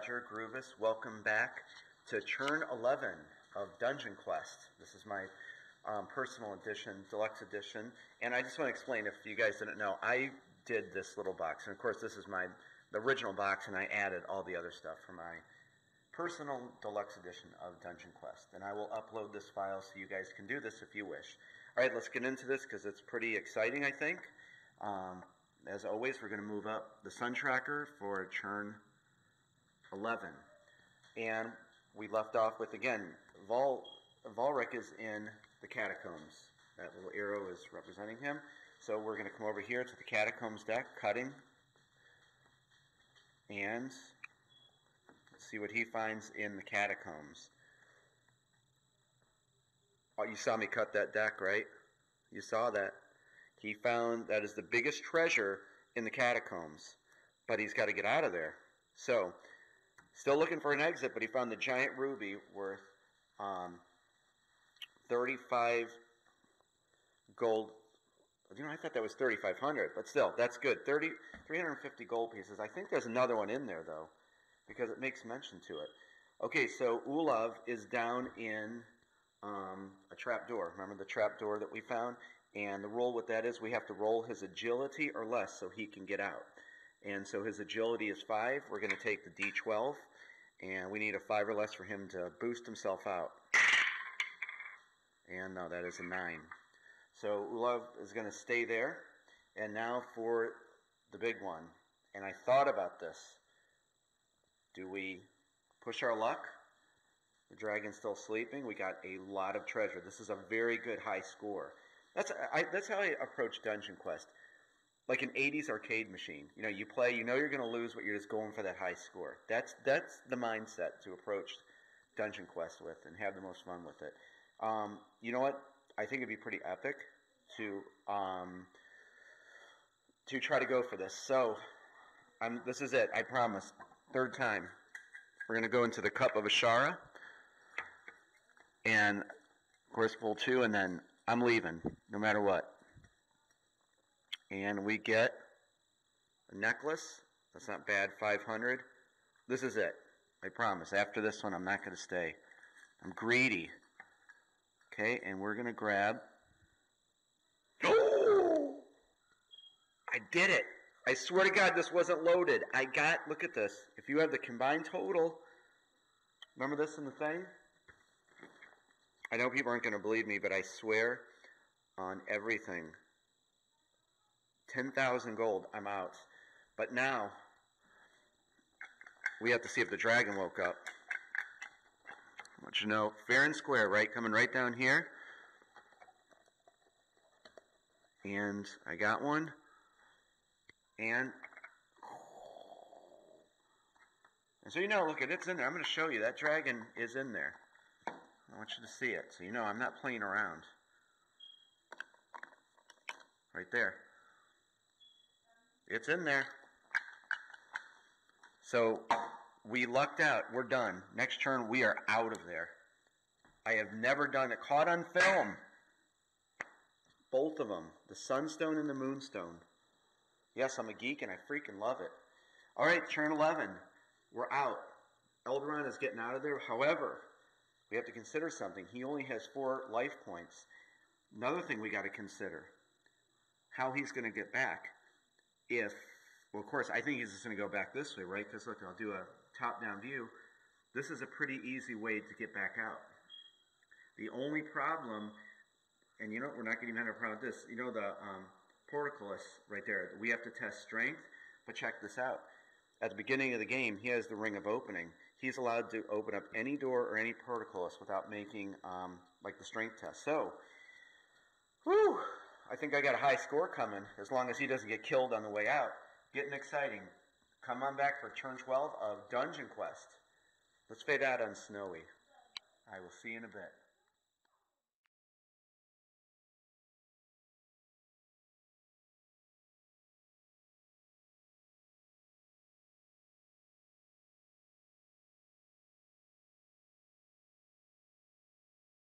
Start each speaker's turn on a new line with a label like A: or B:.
A: Roger Groovis. Welcome back to Churn 11 of Dungeon Quest. This is my um, personal edition, deluxe edition. And I just want to explain, if you guys didn't know, I did this little box. And of course, this is my the original box, and I added all the other stuff for my personal deluxe edition of Dungeon Quest. And I will upload this file so you guys can do this if you wish. All right, let's get into this because it's pretty exciting, I think. Um, as always, we're going to move up the sun tracker for turn 11. And we left off with, again, Vol, Volrik is in the catacombs. That little arrow is representing him. So we're going to come over here to the catacombs deck, cutting, and see what he finds in the catacombs. Oh, you saw me cut that deck, right? You saw that. He found that is the biggest treasure in the catacombs, but he's got to get out of there. So, still looking for an exit, but he found the giant ruby worth um, 35 gold. You know, I thought that was 3,500, but still, that's good. 30, 350 gold pieces. I think there's another one in there, though, because it makes mention to it. Okay, so Ulav is down in um, a trap door. Remember the trap door that we found? And the rule with that is we have to roll his agility or less so he can get out. And so his agility is 5. We're going to take the D12. And we need a 5 or less for him to boost himself out. And no, that is a 9. So Ulav is going to stay there. And now for the big one. And I thought about this. Do we push our luck? The dragon's still sleeping. We got a lot of treasure. This is a very good high score. That's I, that's how I approach Dungeon Quest, like an '80s arcade machine. You know, you play, you know you're going to lose, but you're just going for that high score. That's that's the mindset to approach Dungeon Quest with and have the most fun with it. Um, you know what? I think it'd be pretty epic to um, to try to go for this. So, I'm, this is it. I promise. Third time. We're going to go into the cup of Ashara, And, of course, full two, and then I'm leaving, no matter what. And we get a necklace. That's not bad, 500. This is it. I promise. After this one, I'm not going to stay. I'm greedy. Okay, and we're going to grab. Oh! I did it. I swear to God, this wasn't loaded. I got, look at this. If you have the combined total, remember this in the thing? I know people aren't going to believe me, but I swear on everything. 10,000 gold, I'm out. But now, we have to see if the dragon woke up. I want you to know, fair and square, right? Coming right down here. And I got one. And, and so you know, look at it's in there. I'm going to show you that dragon is in there. I want you to see it so you know I'm not playing around. Right there. It's in there. So we lucked out. We're done. Next turn, we are out of there. I have never done it. Caught on film. Both of them. The Sunstone and the Moonstone. Yes, I'm a geek and I freaking love it. All right, turn 11. We're out. Elderon is getting out of there. However, we have to consider something. He only has four life points. Another thing we got to consider how he's going to get back. If, well, of course, I think he's just going to go back this way, right? Because look, I'll do a top down view. This is a pretty easy way to get back out. The only problem, and you know, we're not going to even have a problem with this. You know, the um, portcullis right there. We have to test strength, but check this out. At the beginning of the game, he has the ring of opening he's allowed to open up any door or any portcullis without making um, like the strength test. So, whew, I think I got a high score coming as long as he doesn't get killed on the way out. Getting exciting. Come on back for turn 12 of Dungeon Quest. Let's fade out on Snowy. I will see you in a bit.